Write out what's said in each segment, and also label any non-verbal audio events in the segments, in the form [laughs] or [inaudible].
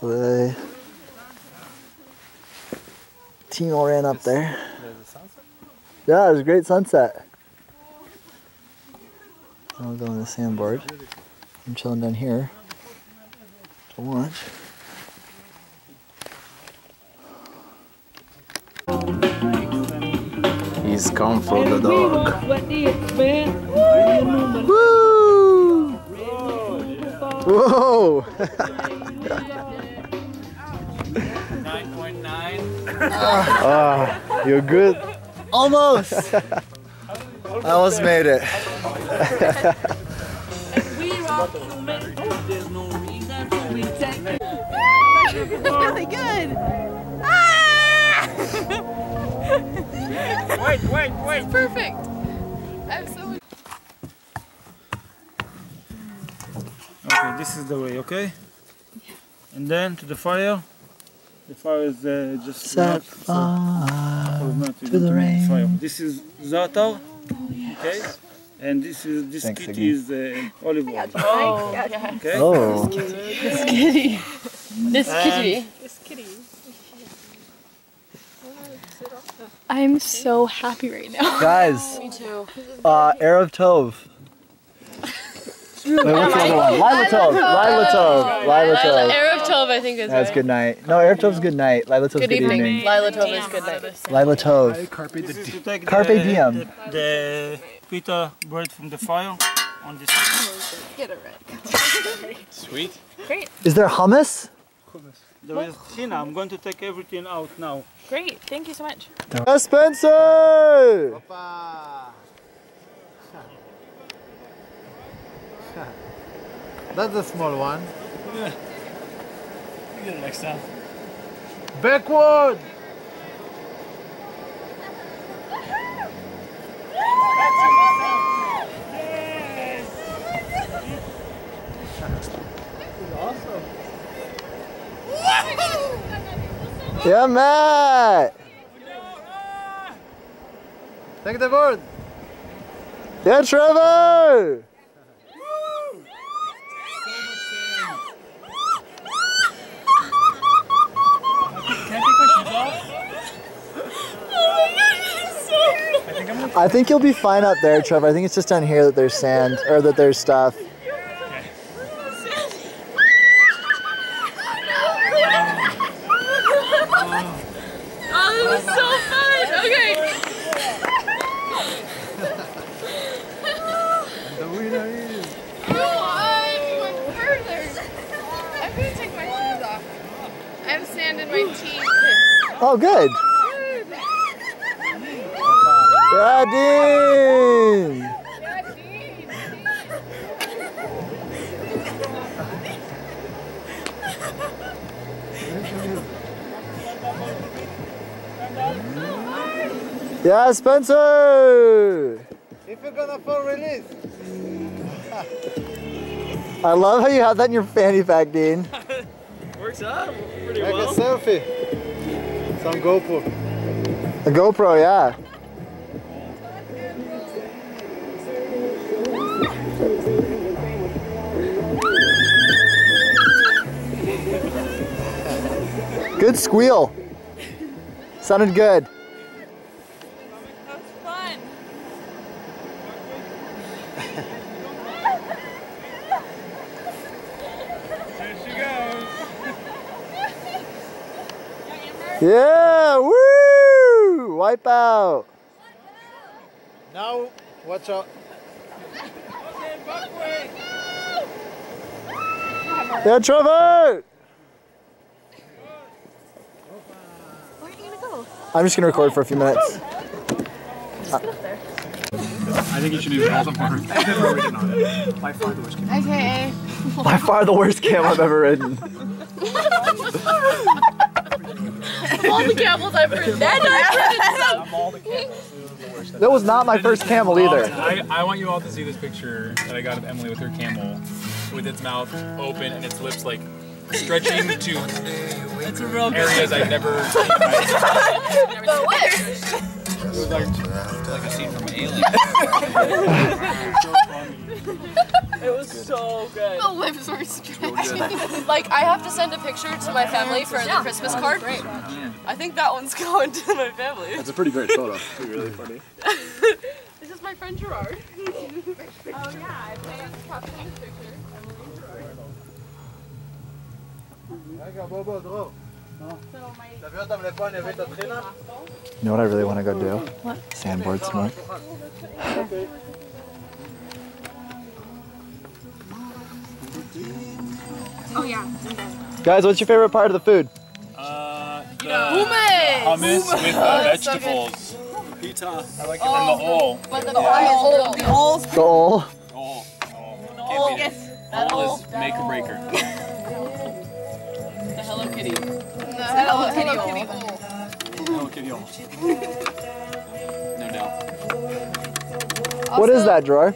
So the team all ran up there. Yeah, it was a great sunset. I'll go on the sandboard. I'm chilling down here to watch. He's come for the dog. Woo! Whoa! 9.9. [laughs] Ah, you're good. Almost. [laughs] I almost made it. really [laughs] good. Wait, wait, wait. Perfect. I'm so Okay, this is the way, okay? And then to the fire. The fire is uh, just Set not- fire Oh, to the don't rain. fire. This is za'atar, okay? And this is this Thanks, kit Iggy. is uh, olive oil, [laughs] Oh, yeah. okay? Oh, This kitty. This kitty. This kitty. I'm so happy right now. guys, [laughs] Me too. uh, Arab Tove. Wait, what's the other one? Lila Tove. Lila Tove. Lila Tove. Arab Tove, I think is That's right. good night. No, Arab Tove's good night. Lila Tove's Good good, evening. evening. Lila Tove is good night. Lila Tove. This is to take Carpe diem. The, the pita bread from the fire on this. Get it right. Sweet. Great. Is there hummus? Hummus. There is Hina. I'm going to take everything out now. Great. Thank you so much. Spencer! [laughs] That's a small one. [laughs] Get it next time. Backward! Yeah, Matt! Take the board! Yeah, Trevor! I think you'll be fine out there, Trevor. I think it's just down here that there's sand, or that there's stuff. Oh, this was so fun. Okay. The winner is... No, went further. I'm gonna take my shoes off. I have sand in my teeth. Oh, good. Yeah, Dean! Yeah, Spencer! If you're gonna fall, release! I love how you have that in your fanny pack, Dean. [laughs] Works out pretty Take a selfie! Some GoPro. A GoPro, yeah. Good squeal. Sounded good. That was fun. There she goes. Yeah, woo! Wipe out. Now, watch out. Yeah, Trevor! Where are you gonna go? I'm just gonna record for a few minutes. I think you should do all the more. I've never ridden. By far the worst game. Okay. By far the worst cam I've ever ridden. All the camels I've ridden. And I've ridden some. That was not my first camel either. I, I want you all to see this picture that I got of Emily with her camel, with its mouth open and its lips like stretching to areas I've never [laughs] seen. But where? It was like, like a scene from Alien. [laughs] It was so good. The lips were stretched. Like I have to send a picture to my family for the Christmas card. Great. I think that one's [laughs] going to my family. That's a pretty great photo. really funny. This is my friend Gerard. oh yeah, I made a copy of this picture. You know what I really want to go do? What? Sandboard some more. Oh yeah. Guys, what's your favorite part of the food? Uh, the Hummus. hummus with uh, That's so good. vegetables Pizza. and the whole. But the all, the all, The ol. Whole. all, yes, that Whole all, is make or breaker. the Hello Kitty. The Hello Kitty Hello all. Kitty all. Hello Kitty all. No doubt. What is that drawer?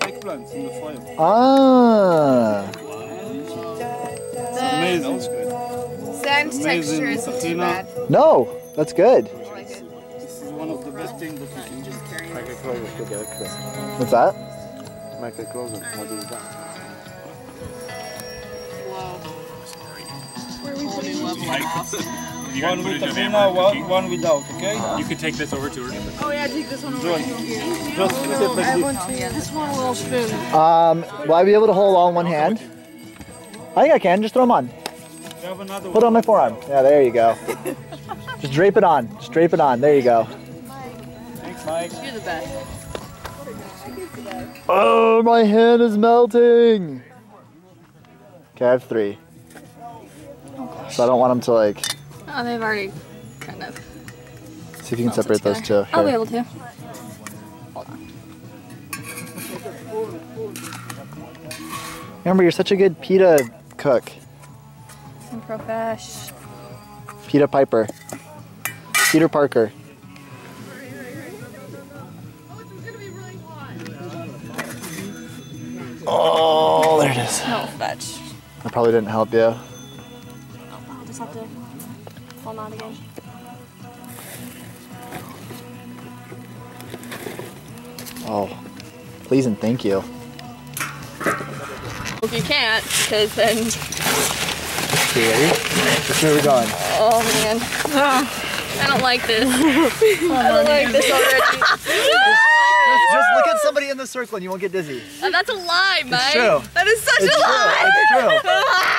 Eggplants in the fire. Ah. The Amazing. sand Amazing texture isn't too patina. bad. No, that's good. Like. This is one of the best things that you can do. What's that? You One guys put with it in your patina, hammer one, cooking. one without, okay? You can take this over to her. Joy, just keep it like this. This one little spoon. Um, will I be able to hold all in one hand? I think I can. Just throw them on. We have another Put it on my forearm. Yeah, there you go. [laughs] Just drape it on. Just drape it on. There you go. Thanks, Mike. You're the best. Oh, my hand is melting. Okay, I have three. So I don't want them to like. Oh, they've already kind of. See if you can separate those two. I'll be able to. Hold on. Remember, you're such a good pita cook. I'm profesh. Pita Piper. Peter Parker. Oh, it's gonna be really hot. Oh, there it is. No fetch. I probably didn't help you. I'll just have to hold on again. Oh, please and thank you. If you can't, because then, Okay, ready? Which way are we going? Oh man. I don't like this. [laughs] I don't like this already. Just look at somebody in the circle and you won't get dizzy. Uh, That's a lie, Mike. It's true. That is such It's a true. lie. It's true. [laughs]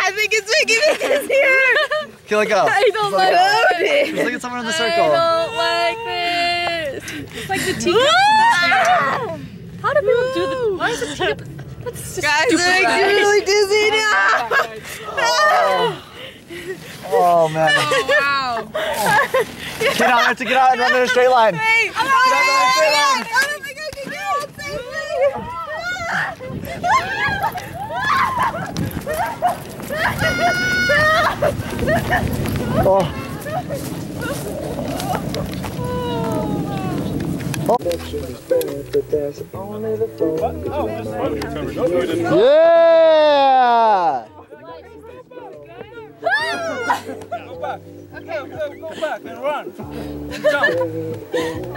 I think it's making me dizzier. Okay, let go. I don't like it. Just look at someone in the circle. I don't like this. It's like the [laughs] teacup. How do people do the? Why is it teacup? That's just guys, stupid. it makes me really dizzy oh now. Oh. oh man. [laughs] Oh, wow. Get out, I have to get out and run in a straight line. I'm Get out and run in a straight line. I don't think I can Oh. Oh. Yeah! Go back. [laughs] Go, go, go back and run. And jump.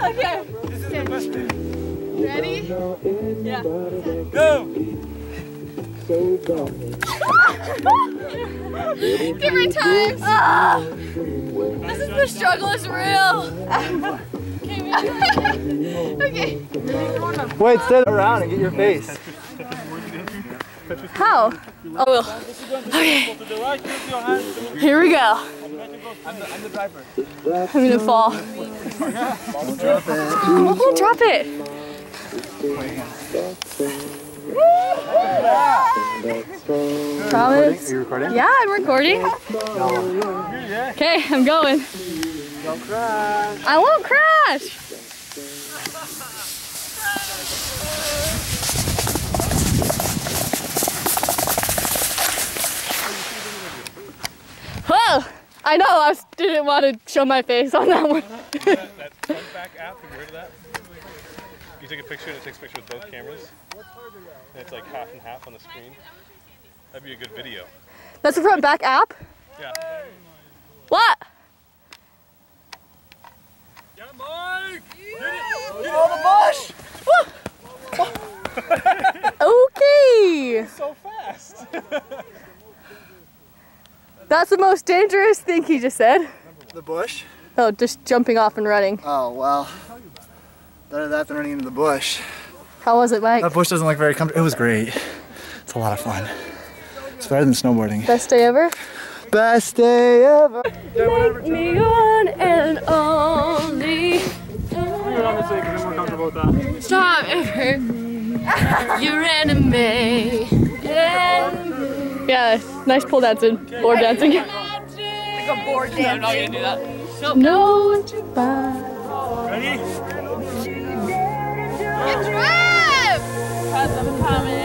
Okay. This is the best thing. Ready? Go. Different times. Ah. This is the struggle is real. [laughs] okay. Wait, stand around and get your face. How? Oh, I will. Okay. To the right, use your hands to Here we go. I'm the, I'm the driver. I'm gonna fall. I [laughs] won't drop it. Promise. Are you recording? Yeah, I'm recording. Okay, I'm going. Don't cry. I won't crash. Whoa! I know, I didn't want to show my face on that one. [laughs] take a picture and it takes a picture with both cameras. And it's like half and half on the screen. That'd be a good video. That's the front back app? Yeah. What? Yeah, Mike! Oh, the bush! [laughs] Okay. So fast. [laughs] That's the most dangerous thing he just said. The bush? Oh, just jumping off and running. Oh, well. Better that than running into the bush. How was it, Mike? That bush doesn't look very comfortable. It was great. It's a lot of fun. It's better than snowboarding. Best day ever? Best day ever. Make me one and only. You're honestly because I'm more comfortable with that. Stop ever. Your enemy. Yeah, nice pole dancing. Board dancing. Like a board dance. I'm not gonna do that. No. Ready? It's Rev! Cause I'm coming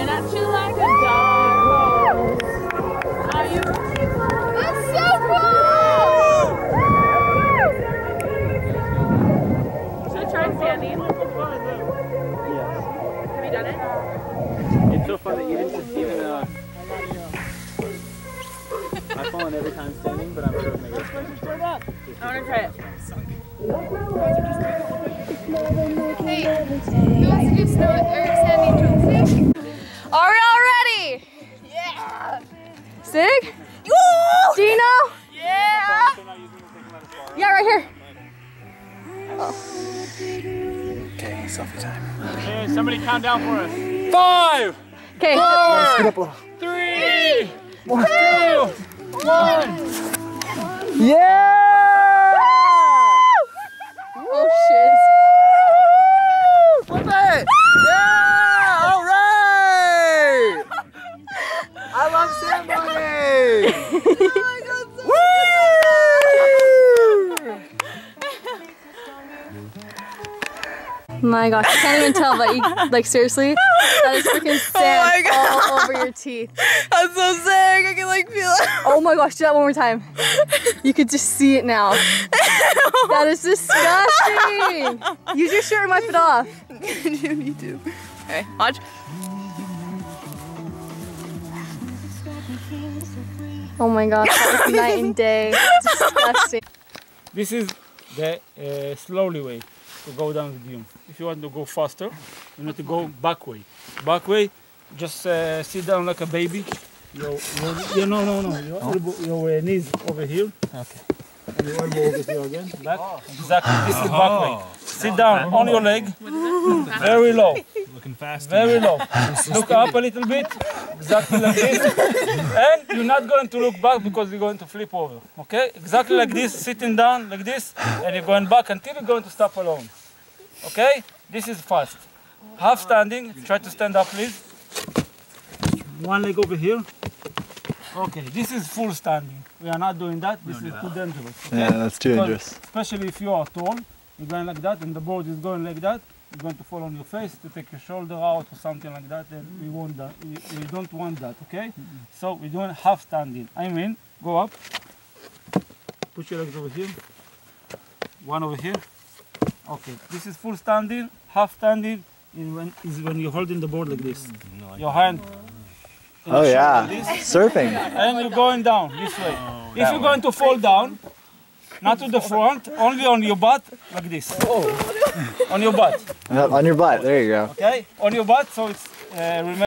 Are we all ready? Yeah. Sig? Dino? Yeah. Yeah, right here. Okay, selfie time. Okay, somebody count down for us. Five, Okay. Scoot up a little. three, two, one. Yeah! Oh my gosh, I can't even tell, but you, like seriously, that is freaking [laughs] sand all over your teeth. I'm so sick. I can like feel it. Oh my gosh, do that one more time. You could just see it now. [laughs] That is disgusting. Use your shirt and wipe it off. [laughs] Me too. Okay, watch. Oh my gosh, that was night and day. Disgusting. This is the uh, slowly way to go down the dune. If you want to go faster, you need to go back way. Back way, just uh, sit down like a baby. Your, your, your no, no, no. Your, elbow, your uh, knees over here. Okay. And your elbow over here again. Back. Exactly. This is back way. Sit down on your leg. Very low. Looking fast. Very low. Look up a little bit. Exactly like this. And you're not going to look back because you're going to flip over. Okay? Exactly like this, sitting down like this, and you're going back until you're going to stop alone. Okay? This is fast. Half standing. Try to stand up, please. One leg over here. Okay, this is full standing. We are not doing that. This is too dangerous. Okay? Yeah, that's too Because dangerous. Especially if you are tall, you're going like that, and the board is going like that. You're going to fall on your face to take your shoulder out or something like that. And we want that. We, we don't want that. Okay? So we're doing half standing. I mean, go up. Put your legs over here. One over here. Okay. This is full standing. Half standing is when is when you're holding the board like this. Your hand. In Oh the yeah, like this surfing. and you're going down this way. if you're going to fall down, not to the front, only on your butt, like this. Oh. on your butt, Yep, [laughs] on your butt. There you go. okay? On your butt, so it's uh, remember.